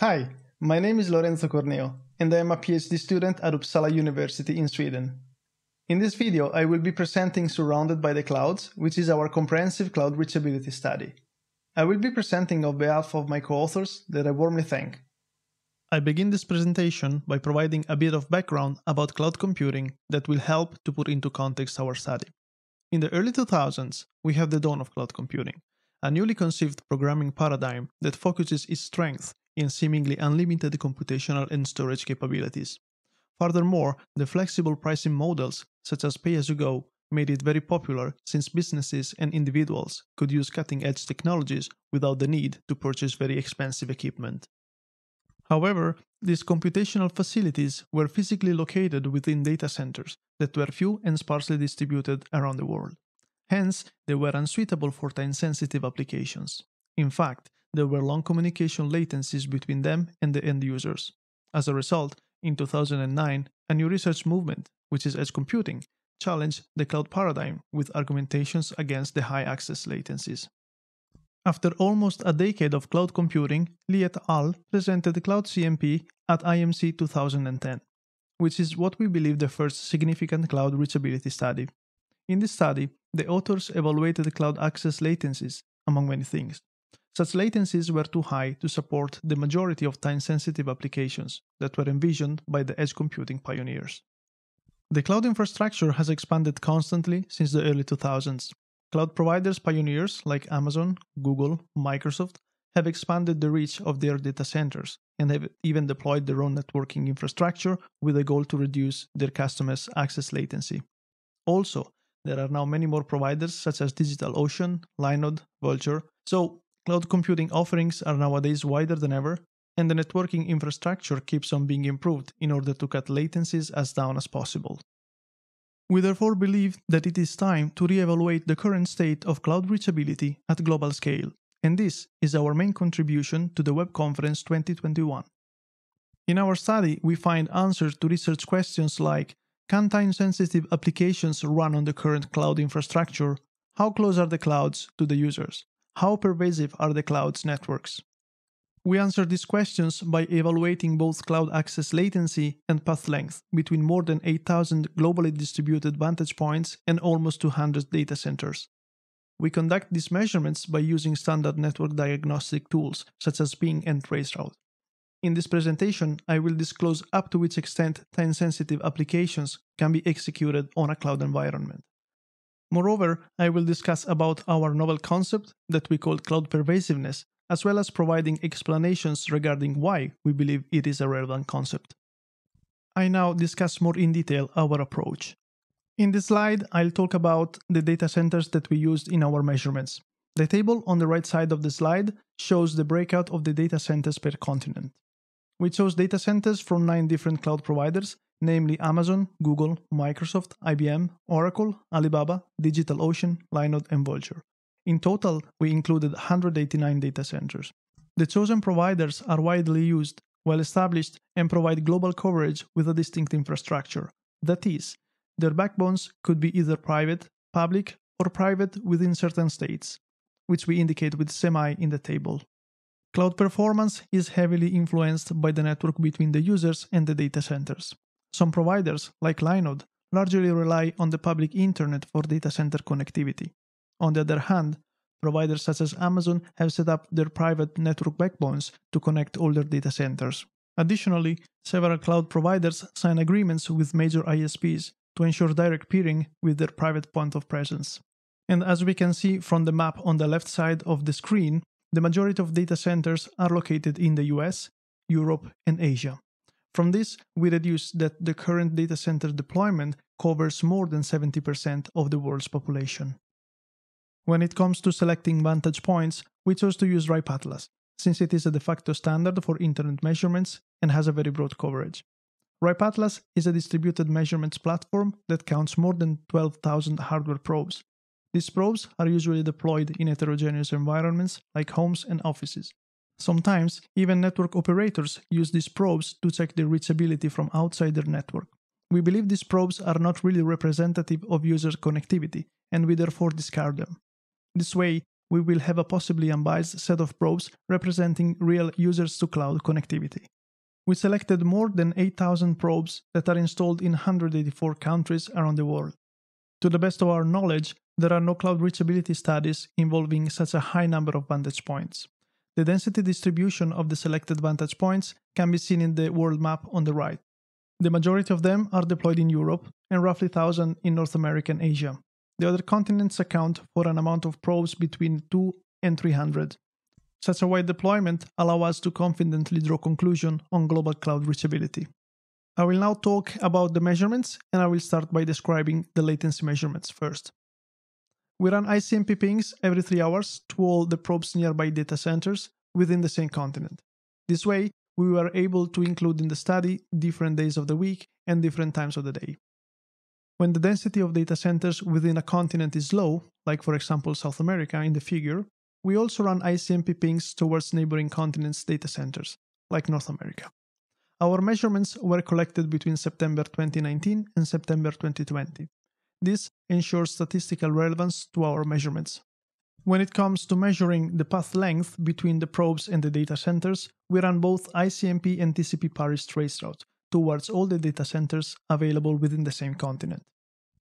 Hi, my name is Lorenzo Corneo, and I am a PhD student at Uppsala University in Sweden. In this video, I will be presenting Surrounded by the Clouds, which is our comprehensive cloud reachability study. I will be presenting on behalf of my co-authors that I warmly thank. I begin this presentation by providing a bit of background about cloud computing that will help to put into context our study. In the early 2000s, we have the dawn of cloud computing, a newly conceived programming paradigm that focuses its strength in seemingly unlimited computational and storage capabilities. Furthermore, the flexible pricing models, such as pay as you go, made it very popular since businesses and individuals could use cutting edge technologies without the need to purchase very expensive equipment. However, these computational facilities were physically located within data centers that were few and sparsely distributed around the world. Hence, they were unsuitable for time sensitive applications. In fact, there were long communication latencies between them and the end users. As a result, in 2009, a new research movement, which is edge computing, challenged the cloud paradigm with argumentations against the high access latencies. After almost a decade of cloud computing, Li et al. presented CloudCmp at IMC 2010, which is what we believe the first significant cloud reachability study. In this study, the authors evaluated cloud access latencies, among many things, such latencies were too high to support the majority of time-sensitive applications that were envisioned by the edge computing pioneers. The cloud infrastructure has expanded constantly since the early 2000s. Cloud providers pioneers like Amazon, Google, Microsoft have expanded the reach of their data centers and have even deployed their own networking infrastructure with a goal to reduce their customers' access latency. Also, there are now many more providers such as DigitalOcean, Linode, Vultr, so Cloud computing offerings are nowadays wider than ever, and the networking infrastructure keeps on being improved in order to cut latencies as down as possible. We therefore believe that it is time to re-evaluate the current state of cloud reachability at global scale, and this is our main contribution to the Web Conference 2021. In our study, we find answers to research questions like Can time sensitive applications run on the current cloud infrastructure? How close are the clouds to the users? How pervasive are the cloud's networks? We answer these questions by evaluating both cloud access latency and path length between more than 8,000 globally distributed vantage points and almost 200 data centers. We conduct these measurements by using standard network diagnostic tools such as ping and traceroute. In this presentation, I will disclose up to which extent time-sensitive applications can be executed on a cloud environment. Moreover, I will discuss about our novel concept that we call cloud pervasiveness, as well as providing explanations regarding why we believe it is a relevant concept. I now discuss more in detail our approach. In this slide, I'll talk about the data centers that we used in our measurements. The table on the right side of the slide shows the breakout of the data centers per continent. We chose data centers from nine different cloud providers namely Amazon, Google, Microsoft, IBM, Oracle, Alibaba, DigitalOcean, Linode, and Vultr. In total, we included 189 data centers. The chosen providers are widely used, well established, and provide global coverage with a distinct infrastructure. That is, their backbones could be either private, public, or private within certain states, which we indicate with semi in the table. Cloud performance is heavily influenced by the network between the users and the data centers. Some providers, like Linode, largely rely on the public internet for data center connectivity. On the other hand, providers such as Amazon have set up their private network backbones to connect all their data centers. Additionally, several cloud providers sign agreements with major ISPs to ensure direct peering with their private point of presence. And as we can see from the map on the left side of the screen, the majority of data centers are located in the US, Europe, and Asia. From this, we deduce that the current data center deployment covers more than 70% of the world's population. When it comes to selecting vantage points, we chose to use RIPE Atlas, since it is a de facto standard for internet measurements and has a very broad coverage. RIPE Atlas is a distributed measurements platform that counts more than 12,000 hardware probes. These probes are usually deployed in heterogeneous environments like homes and offices. Sometimes, even network operators use these probes to check the reachability from outside their network. We believe these probes are not really representative of user connectivity, and we therefore discard them. This way, we will have a possibly unbiased set of probes representing real users to cloud connectivity. We selected more than 8,000 probes that are installed in 184 countries around the world. To the best of our knowledge, there are no cloud reachability studies involving such a high number of vantage points. The density distribution of the selected vantage points can be seen in the world map on the right. The majority of them are deployed in Europe and roughly 1,000 in North America and Asia. The other continents account for an amount of probes between 2 and 300. Such a wide deployment allows us to confidently draw conclusion on global cloud reachability. I will now talk about the measurements and I will start by describing the latency measurements first. We run ICMP pings every 3 hours to all the probes nearby data centers within the same continent. This way, we were able to include in the study different days of the week and different times of the day. When the density of data centers within a continent is low, like for example South America in the figure, we also run ICMP pings towards neighboring continents' data centers, like North America. Our measurements were collected between September 2019 and September 2020. This ensures statistical relevance to our measurements. When it comes to measuring the path length between the probes and the data centers, we run both ICMP and TCP Paris traceroute towards all the data centers available within the same continent.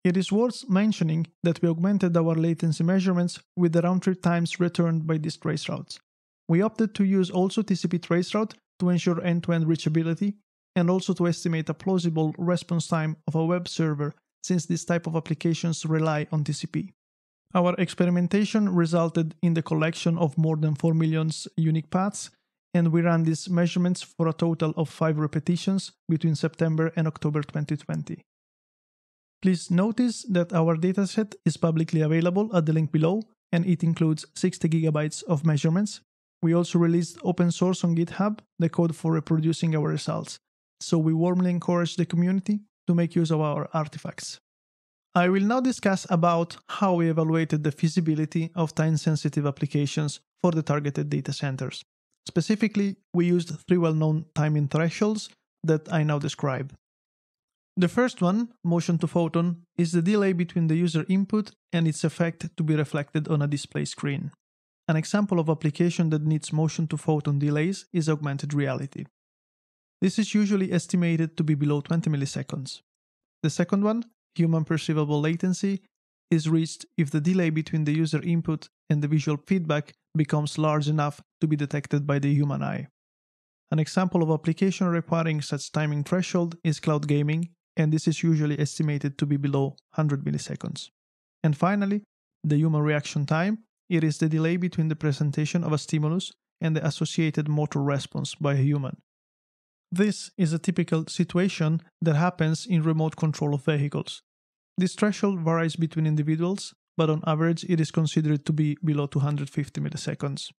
It is worth mentioning that we augmented our latency measurements with the round trip times returned by these traceroutes. We opted to use also TCP traceroute to ensure end to end reachability and also to estimate a plausible response time of a web server since this type of applications rely on TCP. Our experimentation resulted in the collection of more than 4 million unique paths, and we ran these measurements for a total of 5 repetitions between September and October 2020. Please notice that our dataset is publicly available at the link below, and it includes 60 gigabytes of measurements. We also released open source on GitHub the code for reproducing our results, so we warmly encourage the community to make use of our artifacts. I will now discuss about how we evaluated the feasibility of time-sensitive applications for the targeted data centers. Specifically, we used three well-known timing thresholds that I now describe. The first one, motion to photon, is the delay between the user input and its effect to be reflected on a display screen. An example of application that needs motion to photon delays is augmented reality. This is usually estimated to be below 20 milliseconds. The second one, human perceivable latency, is reached if the delay between the user input and the visual feedback becomes large enough to be detected by the human eye. An example of application requiring such timing threshold is cloud gaming, and this is usually estimated to be below 100 milliseconds. And finally, the human reaction time, it is the delay between the presentation of a stimulus and the associated motor response by a human. This is a typical situation that happens in remote control of vehicles. This threshold varies between individuals, but on average it is considered to be below 250 milliseconds.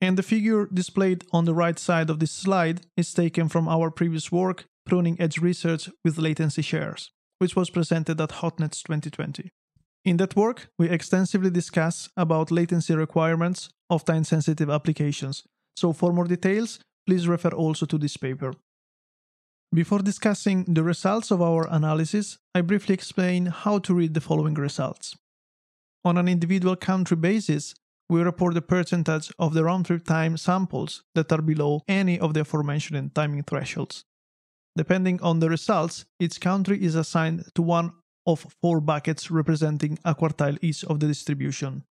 And the figure displayed on the right side of this slide is taken from our previous work, Pruning Edge Research with Latency Shears, which was presented at Hotnets 2020. In that work, we extensively discuss about latency requirements of time-sensitive applications. So for more details, please refer also to this paper. Before discussing the results of our analysis, I briefly explain how to read the following results. On an individual country basis, we report the percentage of the round trip time samples that are below any of the aforementioned timing thresholds. Depending on the results, each country is assigned to one of four buckets representing a quartile each of the distribution.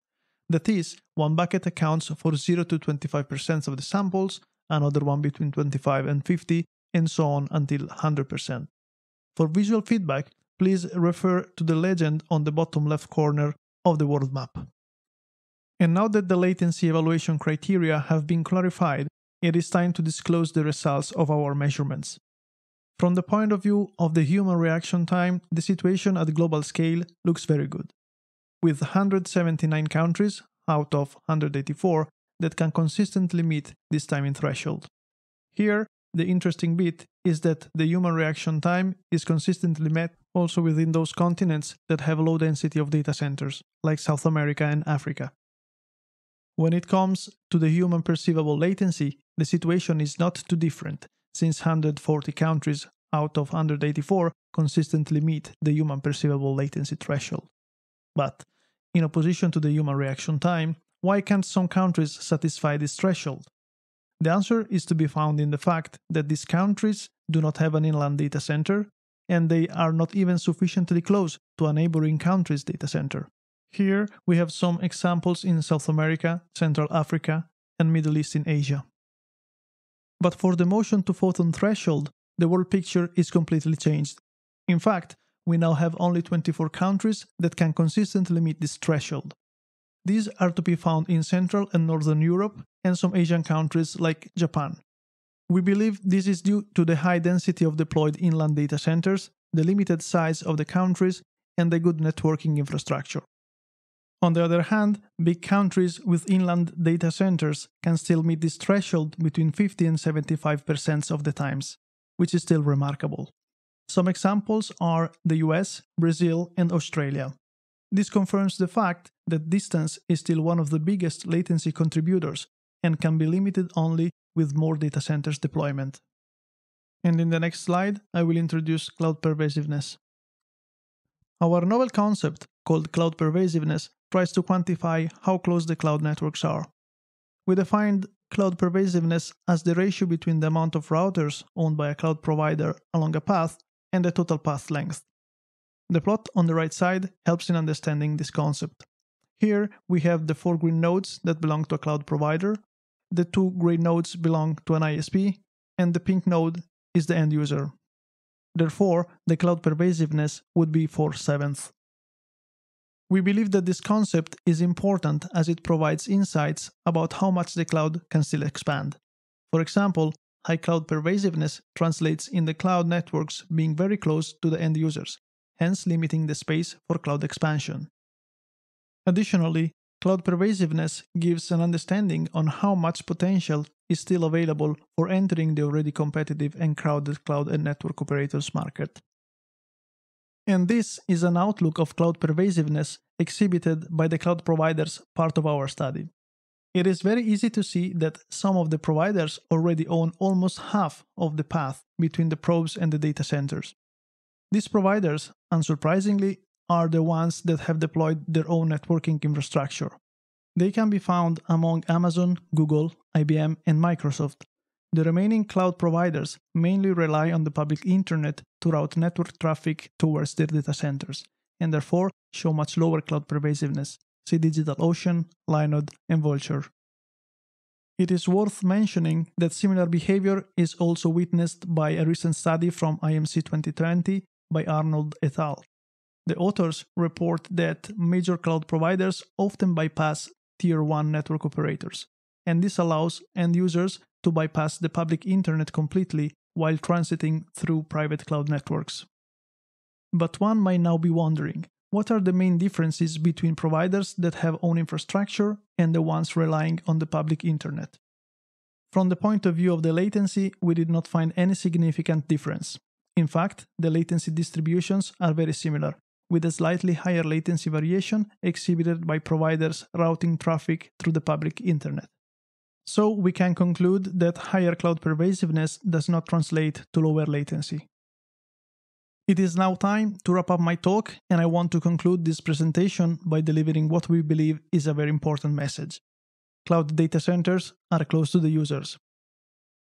That is, one bucket accounts for 0 to 25% of the samples, another one between 25 and 50, and so on until 100%. For visual feedback, please refer to the legend on the bottom left corner of the world map. And now that the latency evaluation criteria have been clarified, it is time to disclose the results of our measurements. From the point of view of the human reaction time, the situation at global scale looks very good. With 179 countries out of 184 that can consistently meet this timing threshold. Here, the interesting bit is that the human reaction time is consistently met also within those continents that have low density of data centers, like South America and Africa. When it comes to the human perceivable latency, the situation is not too different, since 140 countries out of 184 consistently meet the human perceivable latency threshold. But in opposition to the human reaction time, why can't some countries satisfy this threshold? The answer is to be found in the fact that these countries do not have an inland data center and they are not even sufficiently close to a neighboring country's data center. Here we have some examples in South America, Central Africa, and Middle East in Asia. But for the motion to photon threshold, the world picture is completely changed. In fact, we now have only 24 countries that can consistently meet this threshold. These are to be found in Central and Northern Europe and some Asian countries like Japan. We believe this is due to the high density of deployed inland data centers, the limited size of the countries, and the good networking infrastructure. On the other hand, big countries with inland data centers can still meet this threshold between 50 and 75% of the times, which is still remarkable. Some examples are the US, Brazil, and Australia. This confirms the fact that distance is still one of the biggest latency contributors and can be limited only with more data centers deployment. And in the next slide, I will introduce cloud pervasiveness. Our novel concept, called cloud pervasiveness, tries to quantify how close the cloud networks are. We defined cloud pervasiveness as the ratio between the amount of routers owned by a cloud provider along a path and the total path length. The plot on the right side helps in understanding this concept. Here we have the four green nodes that belong to a cloud provider, the two gray nodes belong to an ISP, and the pink node is the end user. Therefore, the cloud pervasiveness would be 4 sevenths. We believe that this concept is important as it provides insights about how much the cloud can still expand. For example, high cloud pervasiveness translates in the cloud networks being very close to the end users, hence limiting the space for cloud expansion. Additionally, Cloud pervasiveness gives an understanding on how much potential is still available for entering the already competitive and crowded cloud and network operators market. And this is an outlook of cloud pervasiveness exhibited by the cloud providers part of our study. It is very easy to see that some of the providers already own almost half of the path between the probes and the data centers. These providers, unsurprisingly, are the ones that have deployed their own networking infrastructure. They can be found among Amazon, Google, IBM, and Microsoft. The remaining cloud providers mainly rely on the public internet to route network traffic towards their data centers, and therefore show much lower cloud pervasiveness. See DigitalOcean, Linode, and Vultr. It is worth mentioning that similar behavior is also witnessed by a recent study from IMC 2020 by Arnold et al. The authors report that major cloud providers often bypass tier 1 network operators, and this allows end users to bypass the public internet completely while transiting through private cloud networks. But one might now be wondering what are the main differences between providers that have own infrastructure and the ones relying on the public internet? From the point of view of the latency, we did not find any significant difference. In fact, the latency distributions are very similar, with a slightly higher latency variation exhibited by providers routing traffic through the public internet. So we can conclude that higher cloud pervasiveness does not translate to lower latency. It is now time to wrap up my talk, and I want to conclude this presentation by delivering what we believe is a very important message. Cloud data centers are close to the users.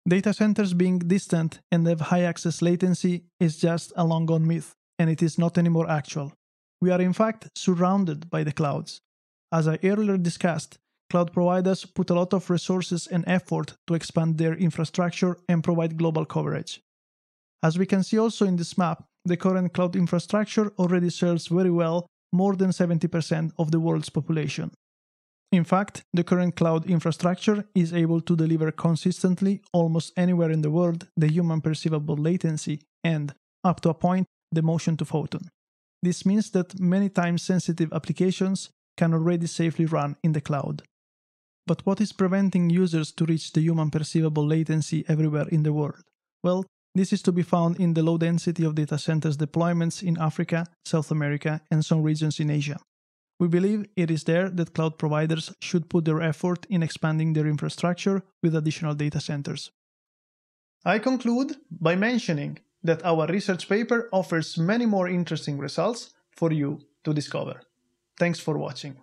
Data centers being distant and have high access latency is just a long gone myth and it is not anymore actual. We are in fact surrounded by the clouds. As I earlier discussed, cloud providers put a lot of resources and effort to expand their infrastructure and provide global coverage. As we can see also in this map, the current cloud infrastructure already serves very well more than 70% of the world's population. In fact, the current cloud infrastructure is able to deliver consistently almost anywhere in the world the human perceivable latency and, up to a point, the motion to photon. This means that many time sensitive applications can already safely run in the cloud. But what is preventing users to reach the human perceivable latency everywhere in the world? Well, this is to be found in the low density of data centers deployments in Africa, South America, and some regions in Asia. We believe it is there that cloud providers should put their effort in expanding their infrastructure with additional data centers. I conclude by mentioning that our research paper offers many more interesting results for you to discover. Thanks for watching.